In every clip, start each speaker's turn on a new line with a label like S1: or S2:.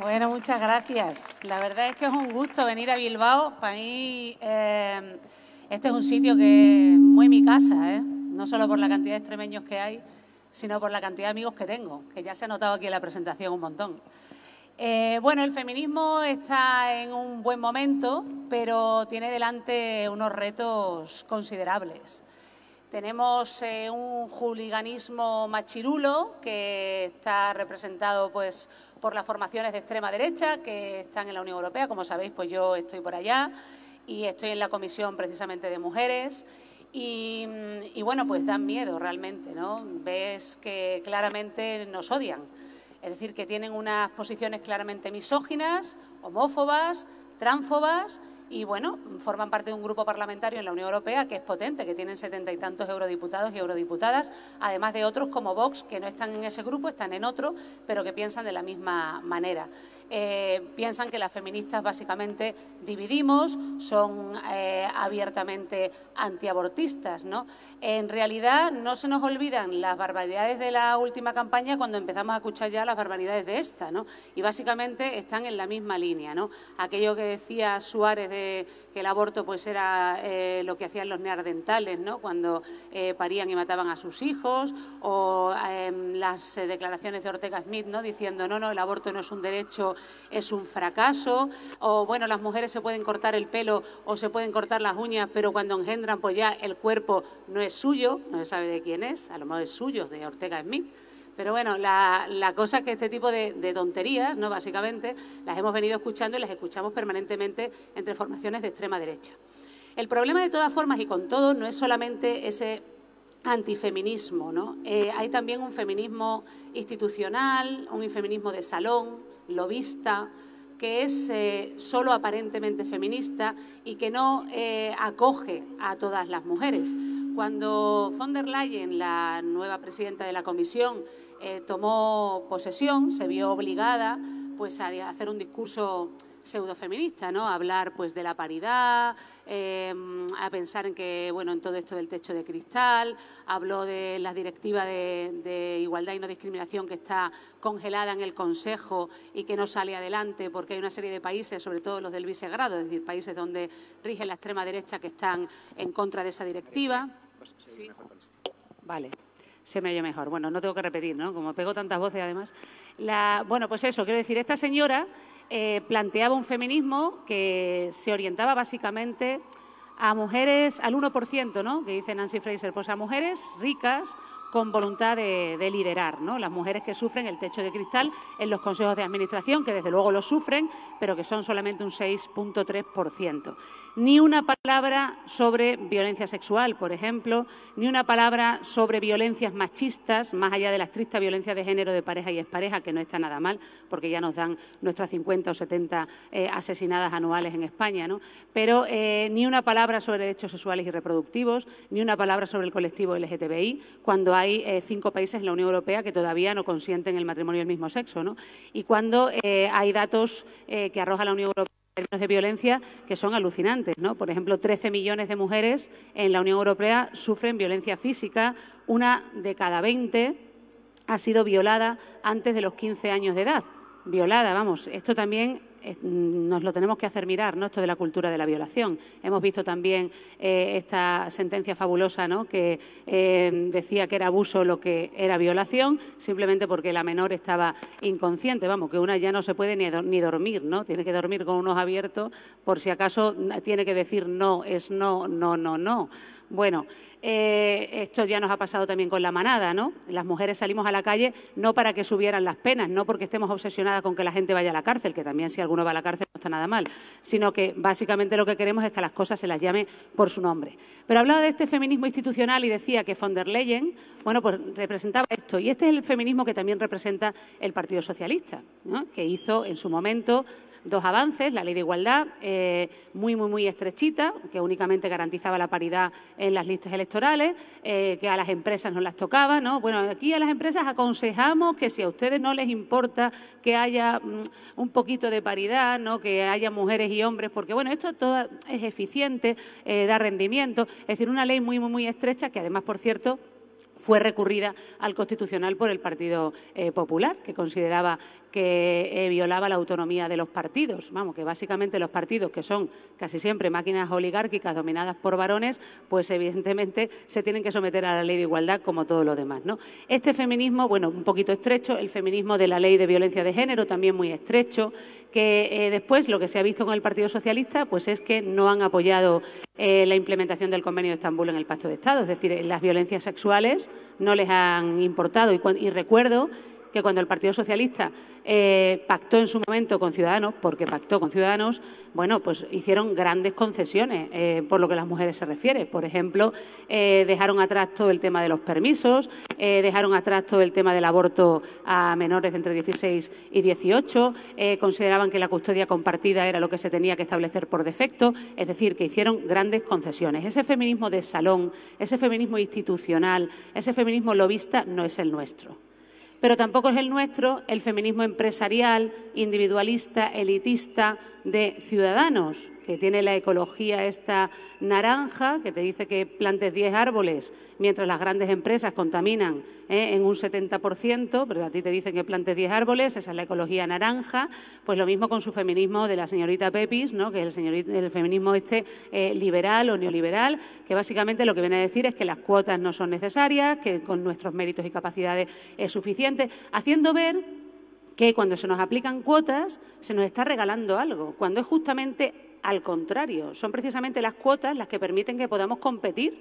S1: Bueno, muchas gracias. La verdad es que es un gusto venir a Bilbao. Para mí eh, este es un sitio que es muy mi casa, ¿eh? no solo por la cantidad de extremeños que hay, sino por la cantidad de amigos que tengo, que ya se ha notado aquí en la presentación un montón. Eh, bueno, el feminismo está en un buen momento, pero tiene delante unos retos considerables. Tenemos eh, un juliganismo machirulo que está representado pues, por las formaciones de extrema derecha que están en la Unión Europea. Como sabéis, pues yo estoy por allá y estoy en la comisión precisamente de mujeres. Y, y bueno, pues dan miedo realmente, ¿no? Ves que claramente nos odian. Es decir, que tienen unas posiciones claramente misóginas, homófobas, tránfobas y bueno, forman parte de un grupo parlamentario en la Unión Europea que es potente, que tienen setenta y tantos eurodiputados y eurodiputadas, además de otros como Vox, que no están en ese grupo, están en otro, pero que piensan de la misma manera. Eh, piensan que las feministas básicamente dividimos, son eh, abiertamente antiabortistas. ¿no? En realidad no se nos olvidan las barbaridades de la última campaña cuando empezamos a escuchar ya las barbaridades de esta. ¿no? Y básicamente están en la misma línea. ¿no? Aquello que decía Suárez de que el aborto pues era eh, lo que hacían los neardentales, ¿no? cuando parían y mataban a sus hijos, o em, las declaraciones de Ortega Smith ¿no? diciendo no, no, el aborto no es un derecho es un fracaso, o bueno, las mujeres se pueden cortar el pelo o se pueden cortar las uñas, pero cuando engendran, pues ya el cuerpo no es suyo, no se sabe de quién es, a lo mejor es suyo, de Ortega Smith. Pero bueno, la, cosa es que este tipo de, de, tonterías, ¿no? básicamente, las hemos venido escuchando y las escuchamos permanentemente entre formaciones de extrema derecha. El problema, de todas formas, y con todo, no es solamente ese antifeminismo, ¿no? Eh, hay también un feminismo institucional, un feminismo de salón, lobista, que es eh, solo aparentemente feminista y que no eh, acoge a todas las mujeres. Cuando von der Leyen, la nueva presidenta de la Comisión, tomó posesión, se vio obligada pues, a hacer un discurso pseudofeminista, ¿no? A hablar pues de la paridad, em, a pensar en que, bueno, en todo esto del techo de cristal, habló de la directiva de, igualdad y no discriminación que está congelada en el Consejo y que no sale adelante porque hay una serie de países, sobre todo los del vicegrado, es decir, países donde rige la extrema derecha que están en contra de esa directiva. ¿Sí? Vale se me oye mejor. Bueno, no tengo que repetir, ¿no? Como pego tantas voces además. La, bueno, pues eso, quiero decir, esta señora eh, planteaba un feminismo que se orientaba básicamente a mujeres, al 1%, ¿no? que dice Nancy Fraser, pues a mujeres ricas con voluntad de, liderar, ¿no? Las mujeres que sufren el techo de cristal en los consejos de administración, que desde luego lo sufren, pero que son solamente un 6.3%. Ni una palabra sobre violencia sexual, por ejemplo, ni una palabra sobre violencias machistas, más allá de la estricta violencia de género de pareja y expareja, que no está nada mal, porque ya nos dan nuestras 50 o 70 eh, asesinadas anuales en España, ¿no? Pero eh, ni una palabra sobre derechos sexuales y reproductivos, ni una palabra sobre el colectivo LGTBI, cuando hay eh, cinco países en la Unión Europea que todavía no consienten el matrimonio del mismo sexo, ¿no? Y cuando hay datos que arroja la Unión Europea términos de violencia que son alucinantes. ¿no? Por ejemplo, 13 millones de mujeres en la Unión Europea sufren violencia física, una de cada 20 ha sido violada antes de los 15 años de edad. Violada, vamos, esto también nos lo tenemos que hacer mirar, ¿no? Esto de la cultura de la violación. Hemos visto también eh, esta sentencia fabulosa, ¿no? Que eh, decía que era abuso lo que era violación, simplemente porque la menor estaba inconsciente. Vamos, que una ya no se puede ni, ni dormir, ¿no? Tiene que dormir con unos abiertos por si acaso tiene que decir no, es no, no, no, no. Bueno, eh, esto ya nos ha pasado también con la manada, ¿no? Las mujeres salimos a la calle no para que subieran las penas, no porque estemos obsesionadas con que la gente vaya a la cárcel, que también si alguno va a la cárcel no está nada mal, sino que básicamente lo que queremos es que las cosas se las llame por su nombre. Pero hablaba de este feminismo institucional y decía que von der Leyen, bueno, pues representaba esto. Y este es el feminismo que también representa el Partido Socialista, ¿no? que hizo en su momento dos avances, la ley de igualdad, eh, muy, muy, muy estrechita, que únicamente garantizaba la paridad en las listas electorales, eh, que a las empresas no las tocaba, ¿no? Bueno, aquí a las empresas aconsejamos que si a ustedes no les importa que haya mm, un poquito de paridad, ¿no? Que haya mujeres y hombres, porque bueno, esto todo es eficiente, eh, da rendimiento, es decir, una ley muy, muy, muy estrecha que además, por cierto, fue recurrida al Constitucional por el Partido eh, Popular, que consideraba que eh, violaba la autonomía de los partidos. Vamos, que básicamente los partidos, que son casi siempre máquinas oligárquicas dominadas por varones, pues evidentemente se tienen que someter a la ley de igualdad como todo lo demás. ¿no? Este feminismo, bueno, un poquito estrecho, el feminismo de la ley de violencia de género también muy estrecho, que eh, después lo que se ha visto con el Partido Socialista pues es que no han apoyado eh, la implementación del Convenio de Estambul en el Pacto de Estado, es decir, las violencias sexuales no les han importado. Y recuerdo que cuando el Partido Socialista eh, pactó en su momento con Ciudadanos, porque pactó con Ciudadanos, bueno, pues hicieron grandes concesiones eh, por lo que las mujeres se refiere. Por ejemplo, eh, dejaron atrás todo el tema de los permisos, dejaron atrás todo el tema del aborto a menores de entre 16 y 18, consideraban que la custodia compartida era lo que se tenía que establecer por defecto, es decir, que hicieron grandes concesiones. Ese feminismo de salón, ese feminismo institucional, ese feminismo lobista no es el nuestro pero tampoco es el nuestro el feminismo empresarial, individualista, elitista de ciudadanos, que tiene la ecología esta naranja, que te dice que plantes 10 árboles mientras las grandes empresas contaminan ¿eh? en un 70%, pero a ti te dicen que plantes 10 árboles, esa es la ecología naranja, pues lo mismo con su feminismo de la señorita Pepis, ¿no? que es el, feminismo este eh, liberal o neoliberal, que básicamente lo que viene a decir es que las cuotas no son necesarias, que con nuestros méritos y capacidades es suficiente, haciendo ver que cuando se nos aplican cuotas se nos está regalando algo, cuando es justamente al contrario, son precisamente las cuotas las que permiten que podamos competir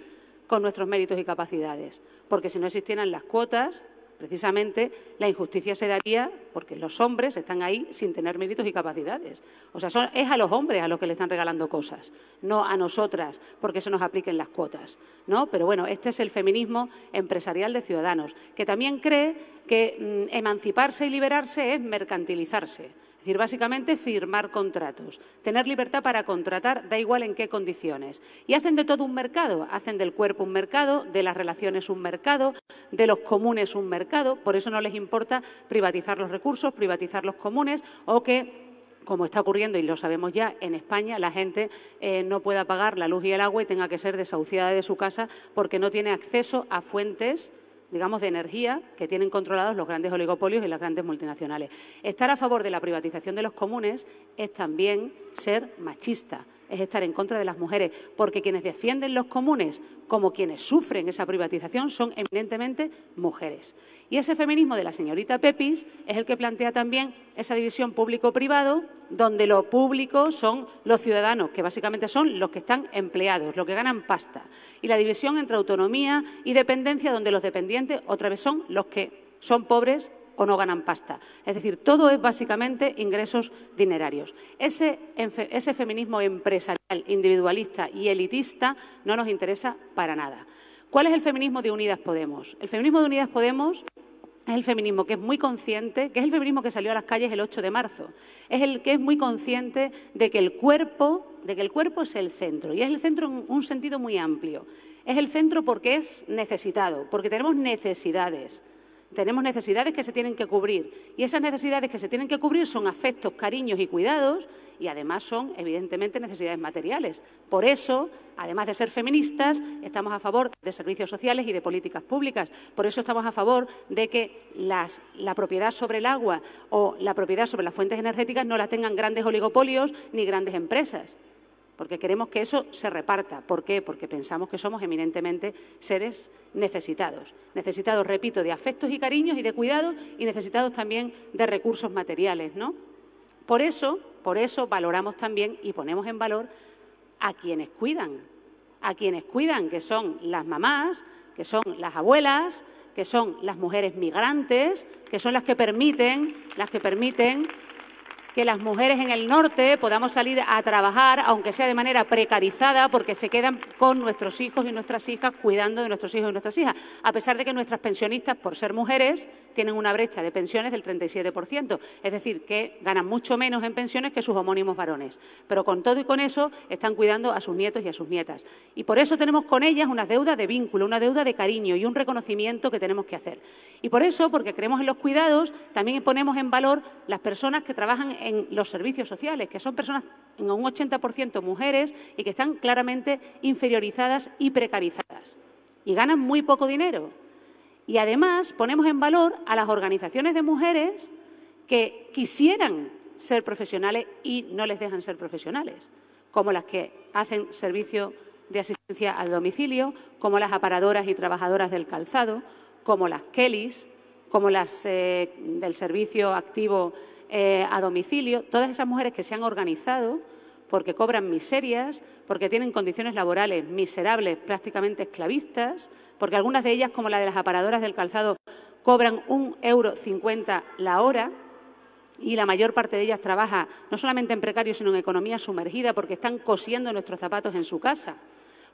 S1: con nuestros méritos y capacidades, porque si no existieran las cuotas, precisamente la injusticia se daría porque los hombres están ahí sin tener méritos y capacidades. O sea, es a los hombres a los que le están regalando cosas, no a nosotras porque se nos apliquen las cuotas. ¿no? Pero bueno, este es el feminismo empresarial de Ciudadanos, que también cree que mm, emanciparse y liberarse es mercantilizarse. Es decir, básicamente firmar contratos, tener libertad para contratar, da igual en qué condiciones. Y hacen de todo un mercado, hacen del cuerpo un mercado, de las relaciones un mercado, de los comunes un mercado, por eso no les importa privatizar los recursos, privatizar los comunes o que como está ocurriendo y lo sabemos ya, en España la gente eh, no pueda pagar la luz y el agua y tenga que ser desahuciada de su casa porque no tiene acceso a fuentes digamos, de energía que tienen controlados los grandes oligopolios y las grandes multinacionales. Estar a favor de la privatización de los comunes es también ser machista, es estar en contra de las mujeres, porque quienes defienden los comunes como quienes sufren esa privatización son eminentemente mujeres. Y ese feminismo de la señorita Pepis es el que plantea también esa división público-privado, donde lo público son los ciudadanos, que básicamente son los que están empleados, los que ganan pasta. Y la división entre autonomía y dependencia, donde los dependientes otra vez son los que son pobres o no ganan pasta. Es decir, todo es básicamente ingresos dinerarios. Ese, feminismo empresarial, individualista y elitista no nos interesa para nada. ¿Cuál es el feminismo de Unidas Podemos? El feminismo de Unidas Podemos es el feminismo que es muy consciente, que es el feminismo que salió a las calles el 8 de marzo. Es el que es muy consciente de que el cuerpo, de que el cuerpo es el centro y es el centro en un sentido muy amplio. Es el centro porque es necesitado, porque tenemos necesidades. Tenemos necesidades que se tienen que cubrir y esas necesidades que se tienen que cubrir son afectos, cariños y cuidados y además son evidentemente necesidades materiales. Por eso, además de ser feministas, estamos a favor de servicios sociales y de políticas públicas. Por eso estamos a favor de que la propiedad sobre el agua o la propiedad sobre las fuentes energéticas no la tengan grandes oligopolios ni grandes empresas porque queremos que eso se reparta. ¿Por qué? Porque pensamos que somos eminentemente seres necesitados. Necesitados, repito, de afectos y cariños y de cuidados y necesitados también de recursos materiales, ¿no? Por eso, por eso valoramos también y ponemos en valor a quienes cuidan, a quienes cuidan, que son las mamás, que son las abuelas, que son las mujeres migrantes, que son las que permiten, las que permiten que las mujeres en el norte podamos salir a trabajar, aunque sea de manera precarizada, porque se quedan con nuestros hijos y nuestras hijas cuidando de nuestros hijos y nuestras hijas, a pesar de que nuestras pensionistas, por ser mujeres, tienen una brecha de pensiones del 37%, es decir, que ganan mucho menos en pensiones que sus homónimos varones. Pero con todo y con eso están cuidando a sus nietos y a sus nietas. Y por eso tenemos con ellas una deuda de vínculo, una deuda de cariño y un reconocimiento que tenemos que hacer. Y por eso, porque creemos en los cuidados, también ponemos en valor las personas que trabajan en los servicios sociales, que son personas en un 80% mujeres y que están claramente inferiorizadas y precarizadas. Y ganan muy poco dinero. Y además ponemos en valor a las organizaciones de mujeres que quisieran ser profesionales y no les dejan ser profesionales, como las que hacen servicio de asistencia al domicilio, como las aparadoras y trabajadoras del calzado, como las Kellys, como las eh, del servicio activo eh, a domicilio, todas esas mujeres que se han organizado porque cobran miserias, porque tienen condiciones laborales miserables, prácticamente esclavistas, porque algunas de ellas, como la de las aparadoras del calzado, cobran un euro cincuenta la hora y la mayor parte de ellas trabaja no solamente en precario, sino en economía sumergida, porque están cosiendo nuestros zapatos en su casa,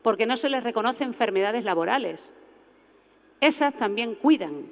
S1: porque no se les reconoce enfermedades laborales. Esas también cuidan,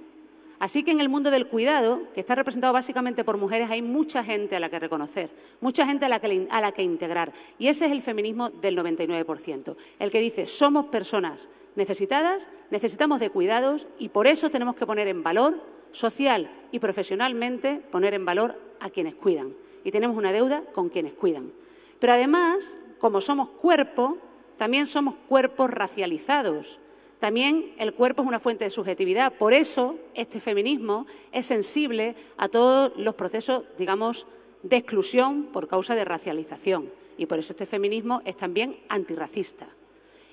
S1: Así que en el mundo del cuidado, que está representado básicamente por mujeres, hay mucha gente a la que reconocer, mucha gente a la que, integrar. Y ese es el feminismo del 99%, el que dice somos personas necesitadas, necesitamos de cuidados y por eso tenemos que poner en valor social y profesionalmente, poner en valor a quienes cuidan. Y tenemos una deuda con quienes cuidan. Pero además, como somos cuerpo, también somos cuerpos racializados también el cuerpo es una fuente de subjetividad. Por eso este feminismo es sensible a todos los procesos, digamos, de exclusión por causa de racialización. Y por eso este feminismo es también antirracista.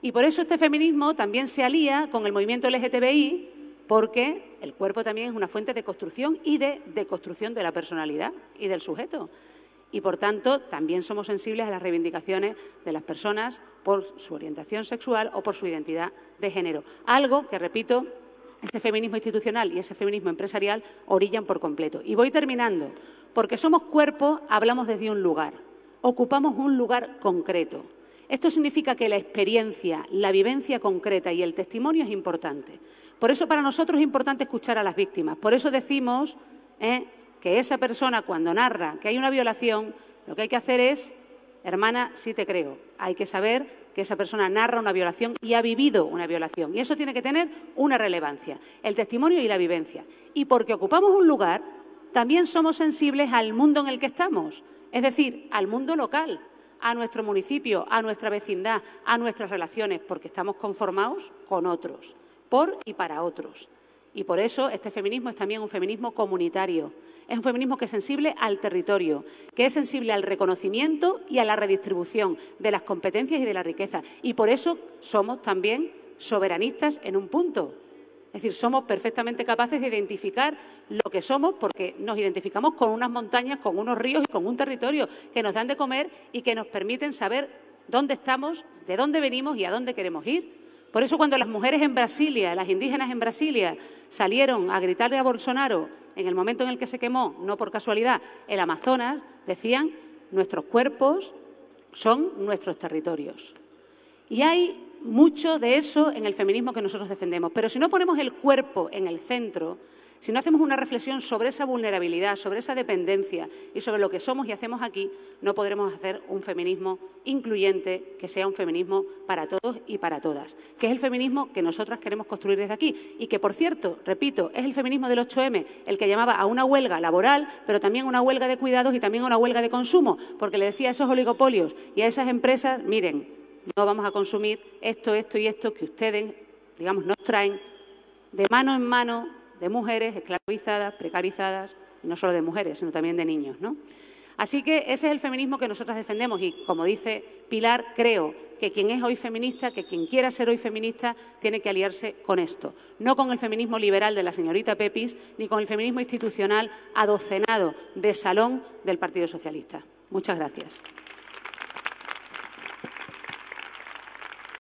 S1: Y por eso este feminismo también se alía con el movimiento LGTBI, porque el cuerpo también es una fuente de construcción y de deconstrucción de la personalidad y del sujeto y, por tanto, también somos sensibles a las reivindicaciones de las personas por su orientación sexual o por su identidad de género. Algo que, repito, ese feminismo institucional y ese feminismo empresarial orillan por completo. Y voy terminando. Porque somos cuerpo, hablamos desde un lugar. Ocupamos un lugar concreto. Esto significa que la experiencia, la vivencia concreta y el testimonio es importante. Por eso para nosotros es importante escuchar a las víctimas. Por eso decimos ¿eh? Que esa persona cuando narra que hay una violación, lo que hay que hacer es, hermana, sí te creo, hay que saber que esa persona narra una violación y ha vivido una violación. Y eso tiene que tener una relevancia, el testimonio y la vivencia. Y porque ocupamos un lugar, también somos sensibles al mundo en el que estamos, es decir, al mundo local, a nuestro municipio, a nuestra vecindad, a nuestras relaciones, porque estamos conformados con otros, por y para otros. Y por eso este feminismo es también un feminismo comunitario. Es un feminismo que es sensible al territorio, que es sensible al reconocimiento y a la redistribución de las competencias y de la riqueza. Y por eso somos también soberanistas en un punto. Es decir, somos perfectamente capaces de identificar lo que somos porque nos identificamos con unas montañas, con unos ríos y con un territorio que nos dan de comer y que nos permiten saber dónde estamos, de dónde venimos y a dónde queremos ir. Por eso cuando las mujeres en Brasilia, las indígenas en Brasilia, salieron a gritarle a Bolsonaro en el momento en el que se quemó, no por casualidad, el Amazonas, decían, nuestros cuerpos son nuestros territorios. Y hay mucho de eso en el feminismo que nosotros defendemos. Pero si no ponemos el cuerpo en el centro, si no hacemos una reflexión sobre esa vulnerabilidad, sobre esa dependencia y sobre lo que somos y hacemos aquí, no podremos hacer un feminismo incluyente que sea un feminismo para todos y para todas, que es el feminismo que nosotras queremos construir desde aquí y que, por cierto, repito, es el feminismo del 8M el que llamaba a una huelga laboral, pero también una huelga de cuidados y también una huelga de consumo, porque le decía a esos oligopolios y a esas empresas, miren, no vamos a consumir esto, esto y esto que ustedes, digamos, nos traen de mano en mano de mujeres esclavizadas, precarizadas, y no solo de mujeres, sino también de niños. ¿no? Así que ese es el feminismo que nosotras defendemos y, como dice Pilar, creo que quien es hoy feminista, que quien quiera ser hoy feminista, tiene que aliarse con esto, no con el feminismo liberal de la señorita Pepis, ni con el feminismo institucional adocenado de salón del Partido Socialista. Muchas gracias.